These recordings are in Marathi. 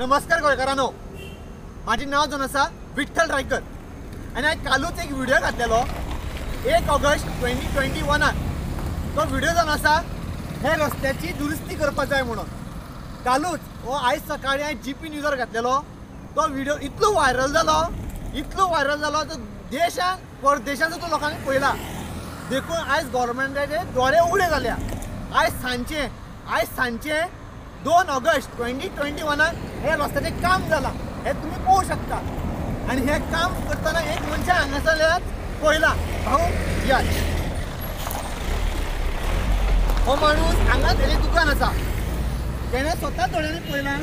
नमस्कार गोंयकारांनो माझे नाव जावन आसा विठ्ठल रायकर. आनी हांवें कालूच एक व्हिडिओ घातलेलो. एक ऑगस्ट ट्वेंटी ट्वेंटी वनान तो व्हिडिओ जावन आसा हे रस्त्याची दुरुस्ती करपाक जाय म्हणून. कालूच हो आयज सकाळी हांवें जी पी न्यूजार घातलेलो. तो व्हिडिओ इतलो व्हायरल जालो इतलो व्हायरल जालो तो देशान परदेशाचो तो लोकांनी पळयला देखून आयज गोवोरमेंटाचे दोळे उडे जाल्या आयज सांजचे आयज सांजचे दोन ऑगस्ट ट्वेंटी ट्वेंटी वनाक हे रस्त्याचे काम जालां हे तुमी पळोवंक शकता. आनी हे काम करतना एक मनशां हांगासरल्यान पळयला भाऊ या हो माणूस हांगा तेजें दुकान आसा तेणें स्वता दोळ्यांनी पळयलां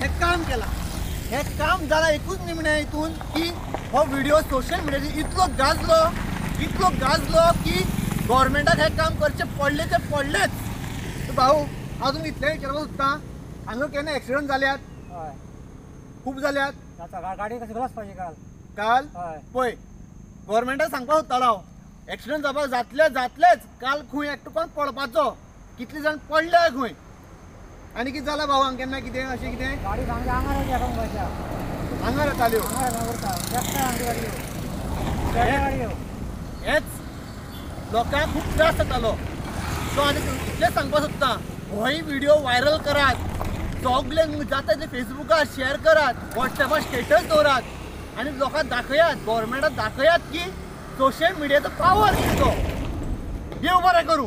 हें काम केलां. हें काम जालां एकूच निमणें हितून की हो व्हिडिओ सोशल मिडियाचेर इतलो गाजलो इतलो गाजलो की गोवोरमेंटाक हें काम करचें पडलें ते पडलेंच. भाऊ तुमकां इतलें विचारपाक सोदतां हांगा केन्ना एक्सिडंट जाल्यात हय. खूब जाल्यात जाता गा- गाडी कशी ग्लास पाहिजे काल. काल? हय. पळय गोवोरमेंटाक सांगपाक सोदतालो हांव एक्सिडंट जावपाक जातले जातलेच. काल खंय एकटो पडपाचो कितले जाण पडले खंय. आनी कितें जालां भाऊ हांगा केन्ना कितें? अशें कितें? गाडी सांगता आंगार येता कंपाच्या हांगा येताल्यो आंगार येता उरता बेश्टा आमची गाडी येऊ बेश्टा गाडी येऊ हेच लोकांक खूब त्रास जातालो सो आनी इतलेंच सांगपाक सोदतां होय व्हिडिओ व्हायरल करात. सगळे जाता ते फेसबुकार शेअर करात. वॉट्सॅपार स्टेटस दवरात आनी लोकांक दाखयात गोवोरमेंटाक दाखयात की सोशल मिडियाचो पावर कितलो देव बरें करूं.